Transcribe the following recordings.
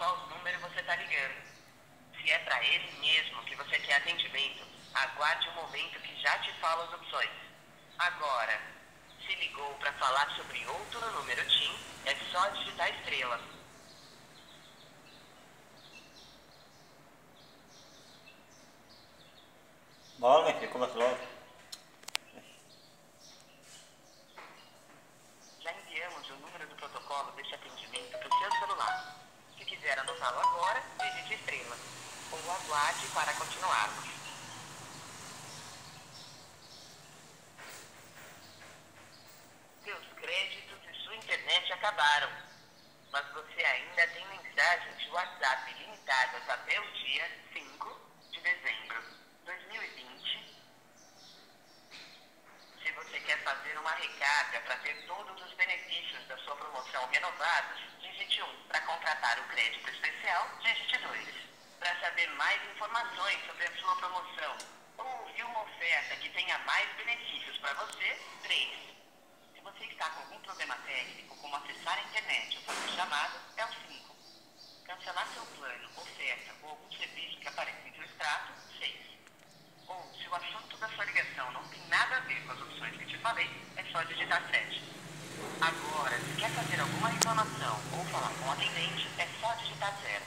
qual número você está ligando. Se é para ele mesmo que você quer atendimento, aguarde um momento que já te falo as opções. Agora, se ligou para falar sobre outro número TIM, é só digitar estrela. Bora, minha filha, começa logo. Já enviamos o número do protocolo desse atendimento para o seu celular. Se quiser anotá-lo agora, digite estrela. Ou aguarde para continuarmos. Seus créditos e sua internet acabaram. Mas você ainda tem mensagens de WhatsApp limitadas até o dia 5 de dezembro de 2020. Se você quer fazer uma recarga para ter todos os benefícios da sua promoção renovados, digite 1. Para contratar o crédito especial, digite 2. Para saber mais informações sobre a sua promoção ou ouvir uma oferta que tenha mais benefícios para você, 3. Se você está com algum problema técnico, como acessar a internet ou fazer chamada, é o 5. Cancelar seu plano, oferta ou algum serviço que apareça em seu extrato, 6. Ou, se o assunto da sua ligação não tem nada a ver com as opções que te falei, é só digitar 7. Agora, se quer fazer alguma reclamação ou falar com o atendente, é só digitar 0.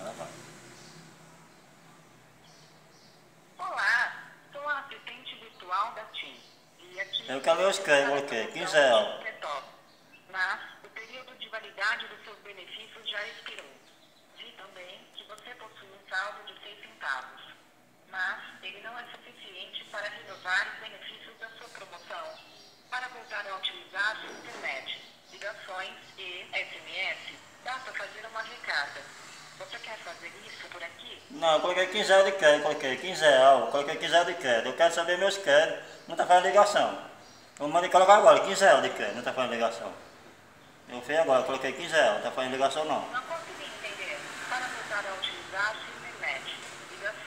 Ela vai. Olá, sou a assistente virtual da TIM. E aqui Eu quero os coloquei, 15 reais. Mas o período de validade dos seus benefícios já expirou. Vi também que você possui um saldo de 6 centavos. Mas ele não é suficiente para renovar os benefícios da sua promoção. Para voltar a utilizar sua internet, ligações e SMS, basta fazer uma recarga. Você quer fazer isso por aqui? Não, eu coloquei 15 reais de crédito, coloquei 15 reais, coloquei 15 reais de crédito. Eu quero saber meus créditos, não está fazendo ligação. Eu mandei colocar agora, 15 reais de crédito, não está fazendo ligação. Eu fiz agora, coloquei 15 reais, não está fazendo ligação não. Não consegui entender. Para voltar a utilizar internet,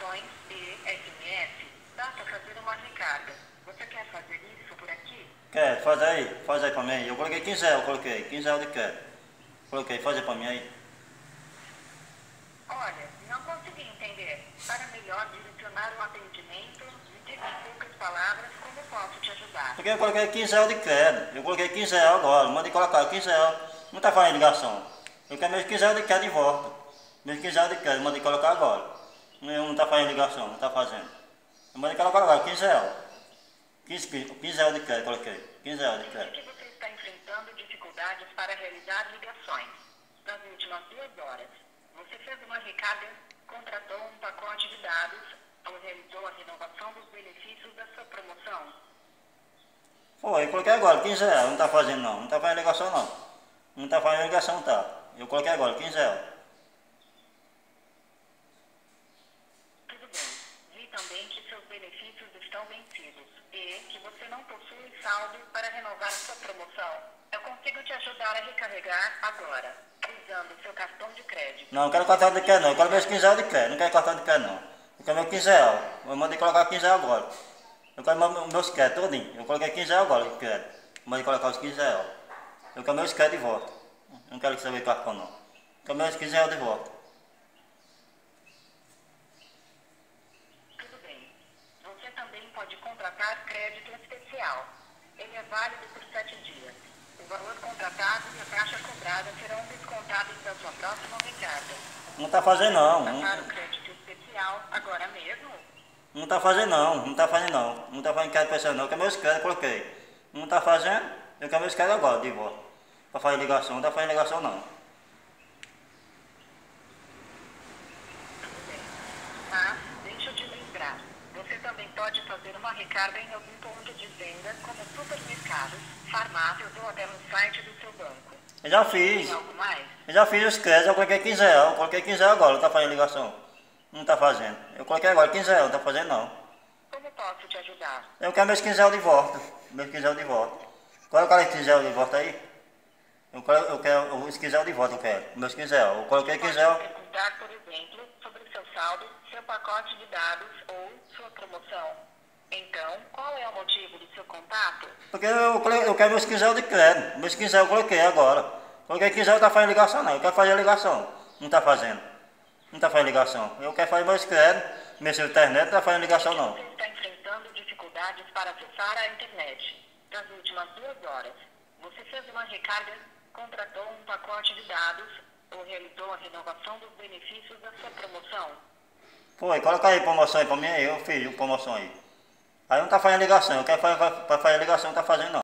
ligações e SMS, basta fazer uma recarga. Você quer fazer isso por aqui? Quer, faz aí, faz aí pra mim. Eu coloquei 15 reais, eu coloquei 15 reais de crédito. Coloquei, faz aí pra mim aí. Olha, não consegui entender. Para melhor direcionar o atendimento, me diga em poucas palavras como posso te ajudar. Porque eu coloquei 15 reais de crédito. Eu coloquei 15 reais agora, mandei colocar 15 reais. Não está fazendo ligação. Eu quero meus 15 reais de crédito de volta. Meus 15 reais de crédito, mandei colocar agora. Não está fazendo ligação, não está fazendo. Eu mandei colocar agora, 15 reais. 15, 15 reais de crédito, coloquei. 15 reais de crédito. que você está enfrentando dificuldades para realizar ligações. Nas últimas duas horas, você fez uma recarga, contratou um pacote de dados ou realizou a renovação dos benefícios da sua promoção. Foi, eu coloquei agora, 15 reais. Não está fazendo não, não está fazendo ligação não. Não está fazendo ligação, tá. Eu coloquei agora, 15 reais. Tudo bem. Vi também que seus benefícios estão vencidos e que você não possui saldo para renovar sua promoção. Eu consigo te ajudar a recarregar agora, usando seu cartão de crédito. Não, não quero cartão de crédito não. Eu quero meus 15 reais de crédito. Não quero cartão de crédito não. Eu quero meus 15 reais. Eu mandei colocar 15 reais agora. Eu quero meu- meus créditos todinho. Eu coloquei 15 reais agora de crédito. Mandei colocar os 15 reais. Eu quero meus créditos de volta. Não quero saber cartão não. Eu quero meus 15 reais de volta. Tudo bem. Você também pode contratar crédito especial. Ele é válido por sete dias. O valor contratado e a taxa cobrada serão descontados da sua próxima recarga. Não está fazendo não. Contratar o crédito especial agora mesmo? Não está fazendo não. Não está fazendo não. Não está fazendo crédito pessoal não. Eu quero meus créditos, coloquei. Não está fazendo. Eu quero meus créditos agora de volta. Para fazer ligação. Não está fazendo ligação não. Tudo bem. Mas, deixa eu te lembrar. Você também pode fazer uma recarga em algum ponto de venda, como supermercados, farmácias ou até no site do seu banco. Eu já fiz. Tem algo mais? Eu já fiz os créditos, eu coloquei 15 reais, eu coloquei 15 reais agora, não está fazendo ligação. Não está fazendo. Eu coloquei agora 15 reais, não está fazendo não. Como posso te ajudar? Eu quero meus 15 reais de volta. Meus 15 reais de volta. Qual é o cara 15 reais de volta aí? Eu quero, eu quero 15 reais de volta, eu quero. 15 reais. Eu coloquei 15 Pode reais. perguntar, por exemplo, sobre seu saldo, seu pacote de dados ou sua promoção. Então, qual é o motivo do seu contato? Porque eu, eu quero 15 reais de crédito. Meus 15 reais eu coloquei agora. Coloquei 15 reais, não tá fazendo ligação não. Eu quero fazer a ligação. Não tá fazendo. Não tá fazendo ligação. Eu quero fazer meus créditos, mexer na internet, não tá fazendo ligação não. Você está enfrentando dificuldades para acessar a internet. Nas últimas duas horas, você fez uma recarga, contratou um pacote de dados ou realizou a renovação dos benefícios da sua promoção? Foi, coloca aí promoção aí pra mim aí, eu fiz promoção aí. Aí não tá fazendo ligação, eu quero fazer, pra fazer ligação, não tá fazendo não.